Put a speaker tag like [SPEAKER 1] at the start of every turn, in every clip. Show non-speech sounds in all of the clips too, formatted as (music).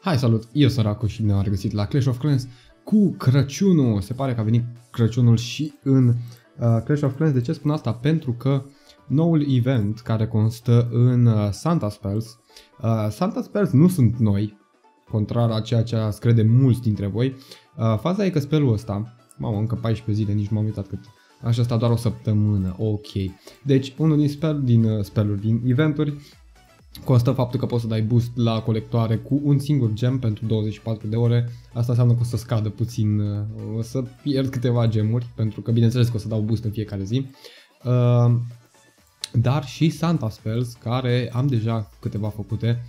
[SPEAKER 1] Hai salut, eu sunt Raco și ne-am regăsit la Clash of Clans cu Crăciunul. Se pare că a venit Crăciunul și în uh, Clash of Clans. De ce spun asta? Pentru că noul event care constă în uh, Santa Spells, uh, Santa Spells nu sunt noi, contrar a ceea ce ați crede mulți dintre voi. Uh, faza e că spelul ăsta, mamă, încă 14 zile, nici m-am uitat cât Așa asta doar o săptămână, ok. Deci, unul din, spell, din uh, spelluri, din eventuri, Constă faptul că poți să dai boost la colectoare cu un singur gem pentru 24 de ore. Asta înseamnă că o să scadă puțin, uh, o să pierd câteva gemuri, pentru că bineînțeles că o să dau boost în fiecare zi. Uh, dar și Santa Spells, care am deja câteva făcute,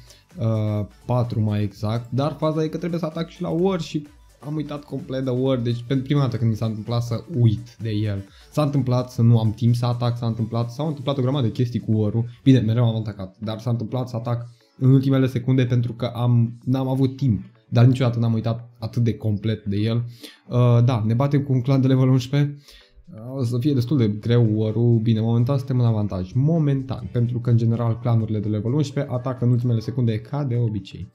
[SPEAKER 1] 4 mai exact, dar faza e că trebuie să atac și la War și am uitat complet de Word, deci pentru prima dată când mi s-a întâmplat să uit de el. S-a întâmplat să nu am timp să atac, s-a întâmplat, s-au întâmplat o grămadă de chestii cu word Bine, mereu am atacat, dar s-a întâmplat să atac în ultimele secunde pentru că am, n-am avut timp. Dar niciodată n-am uitat atât de complet de el. Uh, da, ne batem cu un clan de level 11. Uh, o să fie destul de greu word Bine, momentan suntem în avantaj. Momentan, pentru că în general clanurile de level 11 atacă în ultimele secunde ca de obicei.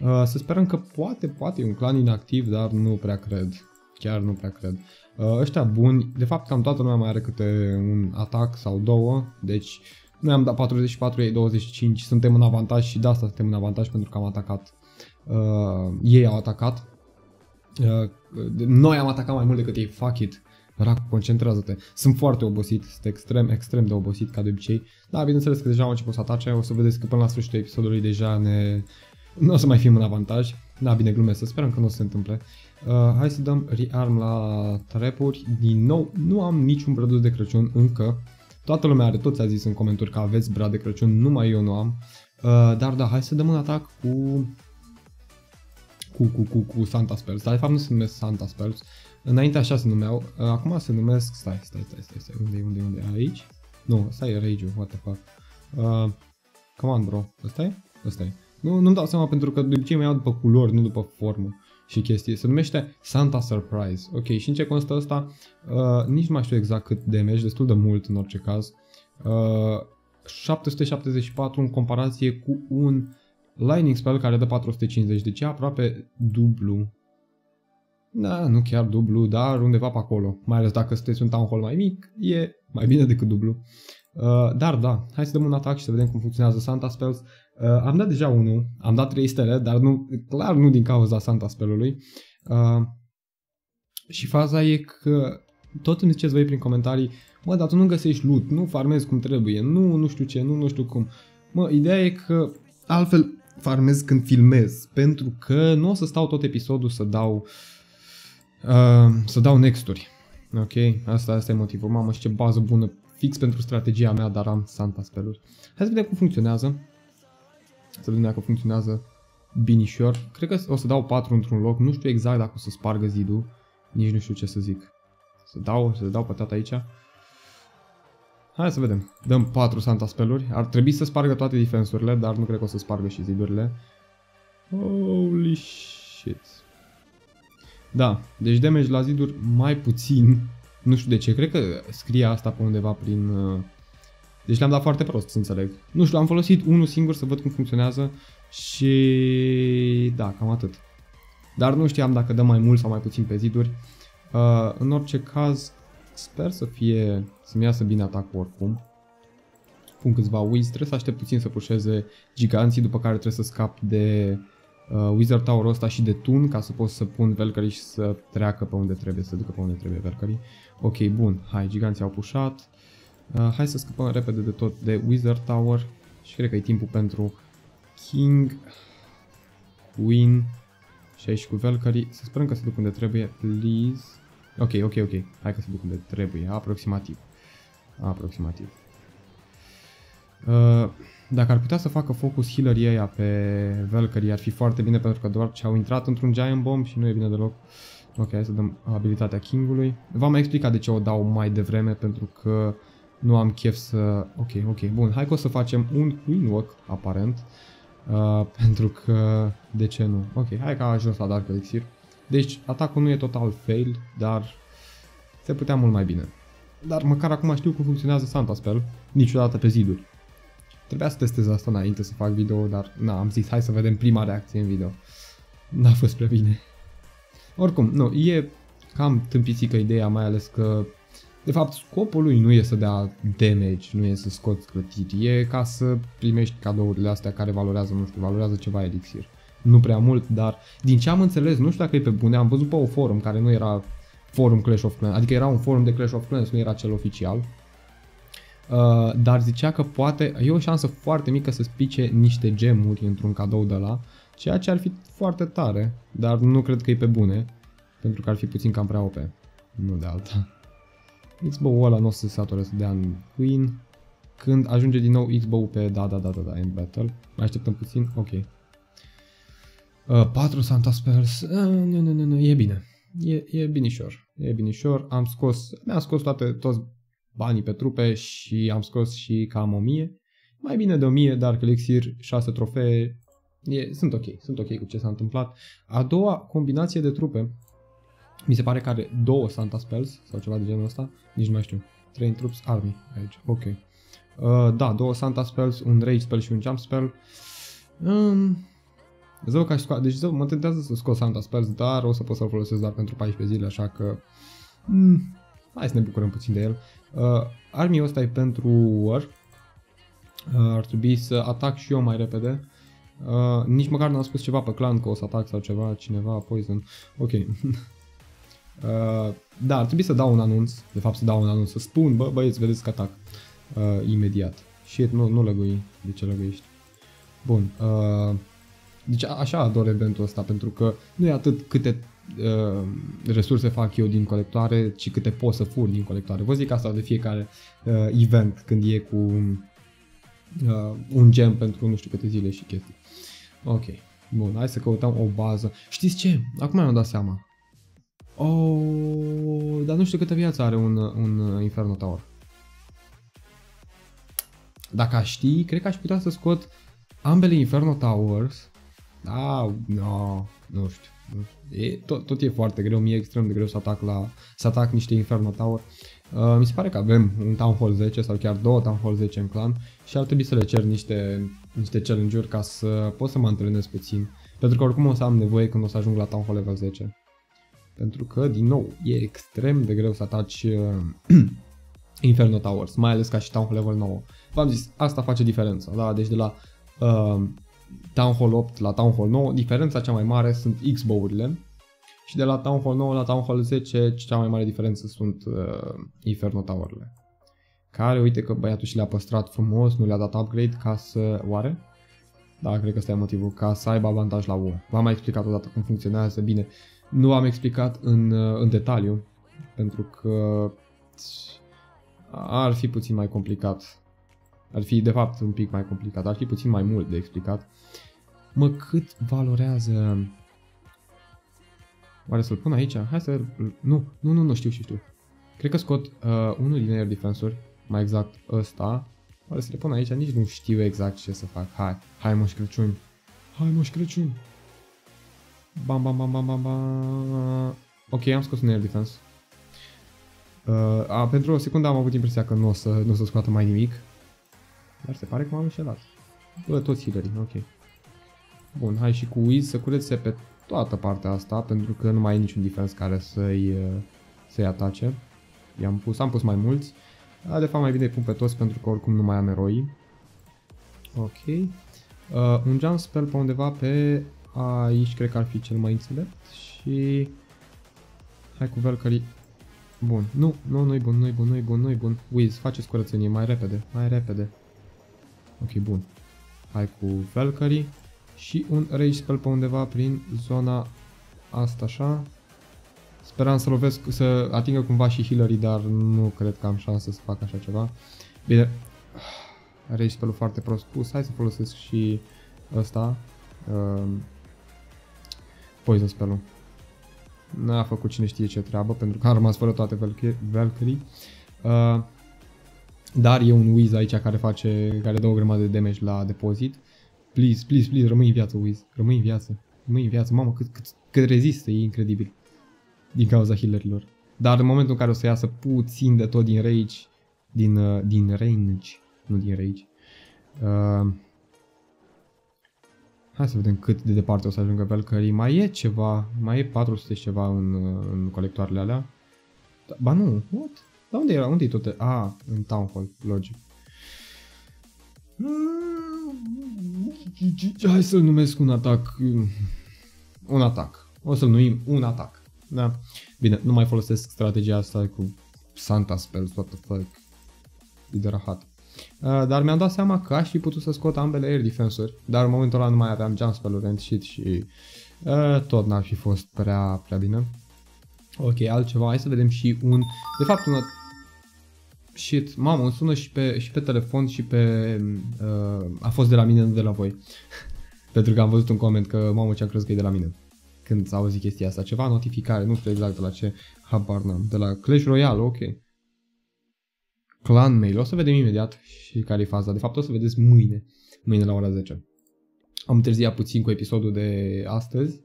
[SPEAKER 1] Uh, să sperăm că poate, poate e un clan inactiv, dar nu prea cred. Chiar nu prea cred. Uh, ăștia buni, de fapt cam toată lumea mai are câte un atac sau două, deci noi am dat 44, ei 25, suntem în avantaj și de asta suntem în avantaj pentru că am atacat. Uh, ei au atacat. Uh, noi am atacat mai mult decât ei, fuck it. Rac, concentrează-te. Sunt foarte obosit, sunt extrem, extrem de obosit ca de obicei. Da, bineînțeles că deja am început să atace, o să vedeți că până la sfârșitul episodului deja ne, nu o să mai fim în avantaj. Da, bine, glumesc, să sperăm că nu o să se întâmple. Uh, hai să dăm rearm la trapuri. Din nou, nu am niciun produs de Crăciun încă. Toată lumea are, toți a zis în comentarii că aveți brad de Crăciun, numai eu nu am. Uh, dar da, hai să dăm un atac cu... Cu, cu, cu, cu Santa Spells, dar de fapt nu se numesc Santa Spells. Înainte așa se numeau, uh, acum se numesc... Stai, stai, stai, stai, stai, unde e, unde e, unde e? Aici? Nu, ăsta e Rage, what the fuck. Uh, come on, bro, ăsta e? Ăsta e. Nu, nu-mi dau seama pentru că de obicei mai iau după culori, nu după formă și chestii. Se numește Santa Surprise. Ok, și în ce constă asta? Uh, nici nu mai știu exact cât damage, destul de mult în orice caz. Uh, 774 în comparație cu un Lightning Spell care dă 450, deci e aproape dublu. Da, nu chiar dublu, dar undeva pe acolo. Mai ales dacă sunteți un town hall mai mic, e mai bine decât dublu. Uh, dar da, hai să dăm un atac și să vedem cum funcționează Santa Spells. Uh, am dat deja unul, am dat 3 stele, dar nu, clar nu din cauza Santa Spellului. Uh, și faza e că tot îmi ziceți voi prin comentarii, mă, dar tu nu găsești loot, nu farmezi cum trebuie, nu, nu știu ce, nu, nu știu cum. Mă, ideea e că altfel farmez când filmez, pentru că nu o să stau tot episodul să dau uh, să dau nexturi. Ok? Asta, asta e motivul. Mamă, și ce bază bună fix pentru strategia mea, dar am Santa speluri. Hai să vedem cum funcționează. Să vedem dacă funcționează binișor. Cred că o să dau 4 într-un loc. Nu știu exact dacă o să spargă zidul. Nici nu știu ce să zic. Să dau, să dau pătat aici. Hai să vedem. Dăm 4 Santa speluri. Ar trebui să spargă toate defensurile, dar nu cred că o să spargă și zidurile. Holy shit. Da, deci damage la ziduri mai puțin. Nu știu de ce, cred că scrie asta pe undeva prin... Uh, deci le-am dat foarte prost, să înțeleg. Nu știu, am folosit unul singur să văd cum funcționează și... Da, cam atât. Dar nu știam dacă dăm mai mult sau mai puțin pe ziduri. Uh, în orice caz, sper să fie, să-mi iasă bine atacul oricum. Pun câțiva wiz, trebuie să aștept puțin să pușeze giganții, după care trebuie să scap de uh, Wizard Tower ăsta și de Tun ca să pot să pun Valkyrie și să treacă pe unde trebuie, să ducă pe unde trebuie Valkyrie. Ok, bun, hai, giganții au pușat. Uh, hai să scăpăm repede de tot de Wizard Tower și cred că e timpul pentru King, Queen și aici cu Valkyrie. Să sperăm că se duc unde trebuie, please. Ok, ok, ok. Hai că se duc unde trebuie, aproximativ. Aproximativ. Uh, dacă ar putea să facă focus healer ăia pe Valkyrie ar fi foarte bine pentru că doar ce au intrat într-un Giant Bomb și nu e bine deloc. Ok, hai să dăm abilitatea Kingului. V-am mai explicat de ce o dau mai devreme pentru că nu am chef să... Ok, ok, bun. Hai că o să facem un Queen Walk, aparent. Uh, (laughs) pentru că... De ce nu? Ok, hai că a ajuns la Dark Elixir. Deci atacul nu e total fail, dar se putea mult mai bine. Dar măcar acum știu cum funcționează Santa Spell, niciodată pe ziduri. Trebuia să testez asta înainte să fac video, dar na, am zis hai să vedem prima reacție în video. N-a fost prea bine. Oricum, nu, e cam tâmpițică ideea, mai ales că de fapt, scopul lui nu e să dea damage, nu e să scoți clătiri, e ca să primești cadourile astea care valorează, nu știu, valorează ceva elixir. Nu prea mult, dar din ce am înțeles, nu știu dacă e pe bune, am văzut pe o forum care nu era forum Clash of Clans, adică era un forum de Clash of Clans, nu era cel oficial. Uh, dar zicea că poate, e o șansă foarte mică să spice niște gemuri într-un cadou de la, ceea ce ar fi foarte tare, dar nu cred că e pe bune, pentru că ar fi puțin cam prea OP, nu de alta. X-Bow ăla nu o să se sature să dea în Queen. Când ajunge din nou X-Bow pe da, da, da, da, da, End Battle. Mai așteptăm puțin, ok. Uh, 4 Santa Spells, uh, nu, nu, nu, nu, e bine. E, e binișor, e binișor. Am scos, mi-am scos toate, toți banii pe trupe și am scos și cam 1000. Mai bine de 1000 Dark Elixir, 6 trofee, e, sunt ok, sunt ok cu ce s-a întâmplat. A doua combinație de trupe mi se pare că are două Santa Spells sau ceva de genul ăsta, nici nu mai știu. Train Troops Army aici, ok. Uh, da, două Santa Spells, un Rage Spell și un Jump Spell. Um, zău ca și scoate, deci zău, mă tentează să scot Santa Spells, dar o să pot să-l folosesc doar pentru 14 zile, așa că... Mm, hai să ne bucurăm puțin de el. Uh, army ăsta e pentru War. Uh, ar trebui să atac și eu mai repede. Uh, nici măcar nu am spus ceva pe clan că o să atac sau ceva, cineva, poison. Ok. (laughs) Uh, da, ar trebui să dau un anunț, de fapt să dau un anunț, să spun, bă, băieți, vedeți că atac uh, imediat. Și nu, nu lăgui, de ce lăguiești? Bun, uh, deci așa ador eventul ăsta, pentru că nu e atât câte uh, resurse fac eu din colectoare, ci câte pot să fur din colectoare. Vă zic asta de fiecare uh, event când e cu uh, un gem pentru nu știu câte zile și chestii. Ok, bun, hai să căutăm o bază. Știți ce? Acum mi-am dat seama. Oh, dar nu știu câtă viață are un, un Inferno Tower. Dacă aș ști, cred că aș putea să scot ambele Inferno Towers. Da, no, nu știu. Nu știu. E, tot, tot e foarte greu, mie e extrem de greu să atac, la, să atac niște Inferno Tower. Uh, mi se pare că avem un Town Hall 10 sau chiar două Town Hall 10 în clan și ar trebui să le cer niște, niște challenge-uri ca să pot să mă antrenez puțin. Pentru că oricum o să am nevoie când o să ajung la Town Hall level 10. Pentru că, din nou, e extrem de greu să ataci uh, (clears throat) Inferno Towers, mai ales ca și Town Hall level 9. V-am zis, asta face diferența, da? Deci de la uh, Town Hall 8 la Town Hall 9, diferența cea mai mare sunt X-Bow-urile. Și de la Town Hall 9 la Town Hall 10, cea mai mare diferență sunt uh, Inferno Tower-urile. Care, uite că băiatul și le-a păstrat frumos, nu le-a dat upgrade ca să... Oare? Da, cred că ăsta e motivul, ca să aibă avantaj la U. V-am mai explicat odată cum funcționează, bine, nu am explicat în, în detaliu, pentru că ar fi puțin mai complicat. Ar fi, de fapt, un pic mai complicat. Ar fi puțin mai mult de explicat. Mă, cât valorează... Oare să-l pun aici? Hai să... Nu, nu, nu, nu, știu, știu, știu. Cred că scot uh, unul din air defensuri, mai exact ăsta. Oare să le pun aici? Nici nu știu exact ce să fac. Hai, hai moș Crăciun. Hai moș Crăciun. Bam, bam, bam, bam, bam, bam. Ok, am scos un air defense. Uh, a, pentru o secundă am avut impresia că nu o să, nu o să scoată mai nimic. Dar se pare că m-am înșelat. Bă, toți healerii, ok. Bun, hai și cu Wiz să curețe pe toată partea asta, pentru că nu mai e niciun defense care să-i uh, să atace. I-am pus, am pus mai mulți. A, de fapt mai bine îi pun pe toți pentru că oricum nu mai am eroi. Ok. Uh, un jump spell pe undeva pe Aici cred că ar fi cel mai înțelept și... Hai cu Valkyrie. Bun. Nu, nu, nu-i bun, nu-i bun, nu-i bun, nu-i bun. Wiz, faceți curățenie mai repede, mai repede. Ok, bun. Hai cu Valkyrie și un Rage Spell pe undeva prin zona asta așa. Speram să lovesc, să atingă cumva și healerii, dar nu cred că am șansă să fac așa ceva. Bine, Rage Spell-ul foarte prost pus, hai să folosesc și ăsta. Uh, Poison spell-ul. N-a făcut cine știe ce treabă, pentru că a rămas fără toate Valkyrie. Uh, dar e un Wiz aici care face, care dă o grămadă de damage la depozit. Please, please, please, rămâi în viață, Wiz. Rămâi în viață. Rămâi în viață. Mamă, cât, cât, cât rezistă, e incredibil. Din cauza healerilor. Dar în momentul în care o să iasă puțin de tot din rage, din, uh, din range, nu din rage, uh, Hai să vedem cât de departe o să ajungă Valkyrie. Mai e ceva, mai e 400 ceva în, în colectoarele alea. Da, ba nu, what? Dar unde era? Unde e tot? Ah, în Town Hall, logic. Hai să-l numesc un atac. Un atac. O să-l numim un atac. Da. Bine, nu mai folosesc strategia asta cu Santa Spells, what the fuck. E de rahat. Uh, dar mi-am dat seama că aș fi putut să scot ambele air defense dar în momentul ăla nu mai aveam jump spell-uri and shit și uh, tot n-ar fi fost prea, prea bine. Ok, altceva, hai să vedem și un... De fapt, un... Shit, mamă, îmi sună și pe, și pe telefon și pe... Uh, a fost de la mine, nu de la voi. (laughs) Pentru că am văzut un coment că, mamă, ce-am crezut că e de la mine. Când s-a auzit chestia asta, ceva notificare, nu știu exact de la ce, habar n-am. De la Clash Royale, ok. Clan Mail, o să vedem imediat și care e faza. De fapt, o să vedeți mâine, mâine la ora 10. Am întârziat puțin cu episodul de astăzi,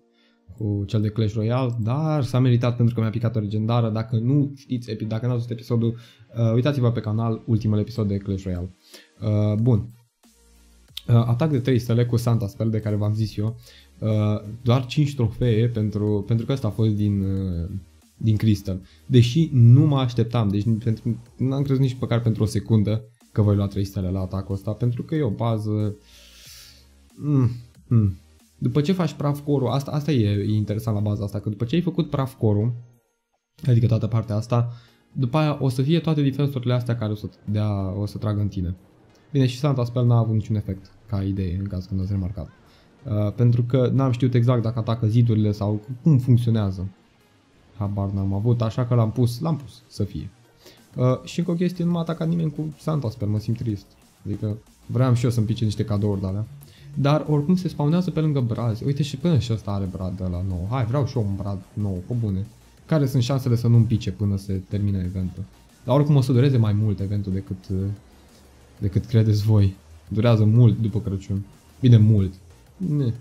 [SPEAKER 1] cu cel de Clash Royale, dar s-a meritat pentru că mi-a picat o legendară. Dacă nu știți, dacă n-ați văzut episodul, uh, uitați-vă pe canal ultimul episod de Clash Royale. Uh, bun. Uh, atac de 3 stele cu Santa Spell de care v-am zis eu. Uh, doar 5 trofee pentru, pentru că ăsta a fost din, uh, din Crystal. Deși nu mă așteptam, deci pentru, n-am crezut nici măcar pentru o secundă că voi lua 3 stele la atacul ăsta, pentru că e o bază... Mm, mm. După ce faci praf corul, asta, asta e, e interesant la baza asta, că după ce ai făcut praf corul, adică toată partea asta, după aia o să fie toate defensurile astea care o să, dea, o să tragă în tine. Bine, și Santa Spell n-a avut niciun efect ca idee, în caz când ați remarcat. Uh, pentru că n-am știut exact dacă atacă zidurile sau cum funcționează. Habar n-am avut, așa că l-am pus, l-am pus să fie. Uh, și încă o chestie, nu m-a atacat nimeni cu Santa, sper, mă simt trist. Adică vreau și eu să-mi pice niște cadouri de alea. Dar oricum se spawnează pe lângă brazi. Uite și până și ăsta are brad de la nou. Hai, vreau și eu un brad nou, pe bune. Care sunt șansele să nu-mi pice până se termine eventul? Dar oricum o să dureze mai mult eventul decât, uh, decât credeți voi. Durează mult după Crăciun. Bine, mult. Ne.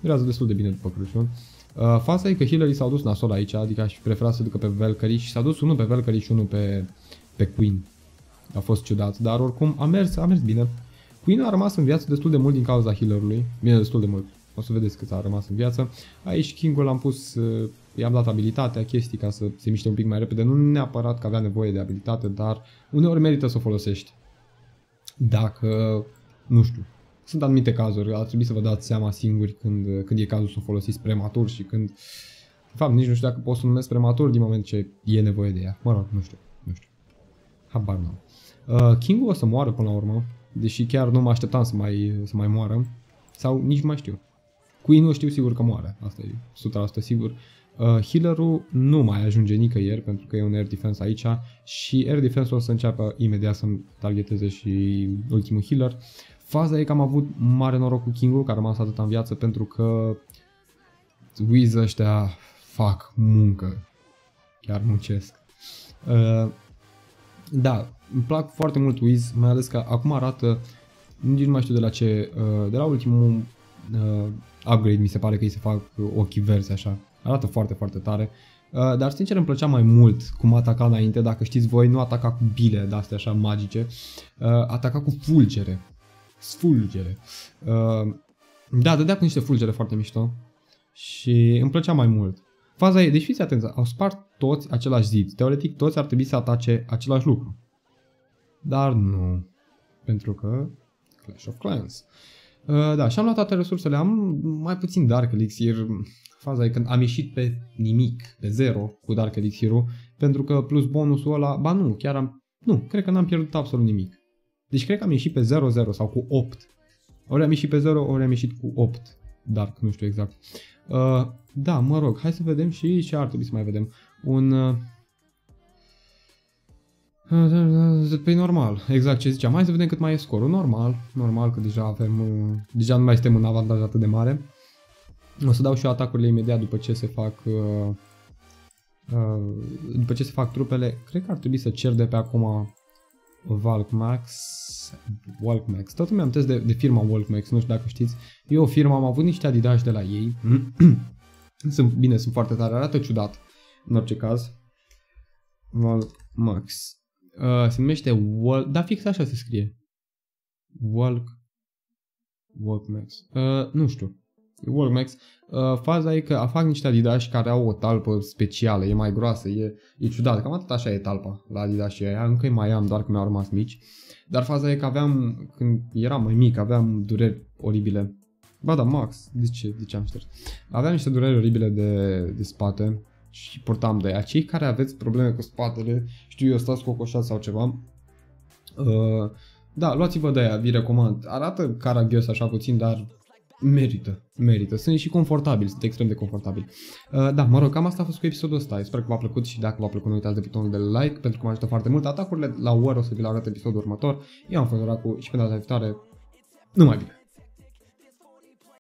[SPEAKER 1] Durează destul de bine după Crăciun. Uh, fața e că healerii s-au dus nasol aici, adică aș prefera să ducă pe Valkyrie și s-a dus unul pe Valkyrie și unul pe, pe Queen. A fost ciudat, dar oricum a mers, a mers bine. Queen a rămas în viață destul de mult din cauza healerului, bine destul de mult. O să vedeți cât a rămas în viață. Aici King-ul l-am pus, uh, i-am dat abilitatea, chestii ca să se miște un pic mai repede. Nu neapărat că avea nevoie de abilitate, dar uneori merită să o folosești. Dacă, nu știu, sunt anumite cazuri, ar trebui să vă dați seama singuri când, când e cazul să o folosiți prematur și când... De fapt, nici nu știu dacă pot să o numesc prematur din moment ce e nevoie de ea. Mă rog, nu știu, nu știu. Habar n-am. Uh, King-ul o să moară până la urmă, deși chiar nu mă așteptam să mai, să mai moară. Sau nici nu mai știu. Queen nu știu sigur că moare, asta e 100% sigur. Uh, healer-ul nu mai ajunge nicăieri pentru că e un air defense aici și air defense o să înceapă imediat să-mi targeteze și ultimul healer. Faza e că am avut mare noroc cu King-ul, care a rămas atât în viață, pentru că Wiz ăștia fac muncă. Chiar muncesc. Uh, da, îmi plac foarte mult Wiz, mai ales că acum arată, nici nu mai știu de la ce, uh, de la ultimul uh, upgrade mi se pare că îi se fac ochii verzi așa. Arată foarte, foarte tare. Uh, dar sincer îmi plăcea mai mult cum ataca înainte, dacă știți voi, nu ataca cu bile de astea așa magice, uh, ataca cu fulgere fulgere. Uh, da, dădea cu niște fulgere foarte mișto și îmi plăcea mai mult. Faza e, deci fiți atenți, au spart toți același zid. Teoretic toți ar trebui să atace același lucru. Dar nu. Pentru că Clash of Clans. Uh, da, și am luat toate resursele. Am mai puțin Dark Elixir. Faza e când am ieșit pe nimic, pe zero cu Dark elixir pentru că plus bonusul ăla, ba nu, chiar am, nu, cred că n-am pierdut absolut nimic. Deci cred că am ieșit pe 0-0 sau cu 8. Ori am ieșit pe 0, ori am ieșit cu 8. Dark, nu știu exact. Uh, da, mă rog, hai să vedem și ce ar trebui să mai vedem. Un... Uh, pe normal, exact ce ziceam. Hai să vedem cât mai e scorul. Normal, normal că deja avem, uh, deja nu mai suntem în avantaj atât de mare. O să dau și eu atacurile imediat după ce se fac uh, uh, după ce se fac trupele. Cred că ar trebui să cer de pe acum Walkmax, Walkmax, tot îmi am de, de firma Walkmax, nu știu dacă știți. E o firmă, am avut niște Adidas de la ei. (clears throat) sunt, bine, sunt foarte tare, arată ciudat, în orice caz. Walkmax. Uh, se numește Walk, da, fix așa se scrie. Walk. Workmax. Uh, nu știu. Workmax. Uh, faza e că fac niște Adidas care au o talpă specială, e mai groasă, e, e ciudat. Cam atât așa e talpa la Adidas și aia. Încă mai am, doar că mi-au rămas mici. Dar faza e că aveam, când eram mai mic, aveam dureri oribile. Ba da, Max, de ce, de ce am șters? Aveam niște dureri oribile de, de spate și portam de aia. Cei care aveți probleme cu spatele, știu eu, stați cocoșați sau ceva, uh, da, luați-vă de aia, vi recomand. Arată caragios așa puțin, dar merită, merită. Sunt și confortabili, sunt extrem de confortabili. Uh, da, mă rog, cam asta a fost cu episodul ăsta. Sper că v-a plăcut și dacă v-a plăcut, nu uitați de butonul de like, pentru că mă ajută foarte mult. Atacurile la War o să vi le arăt episodul următor. Eu am fost Racu și pe data viitoare, numai bine!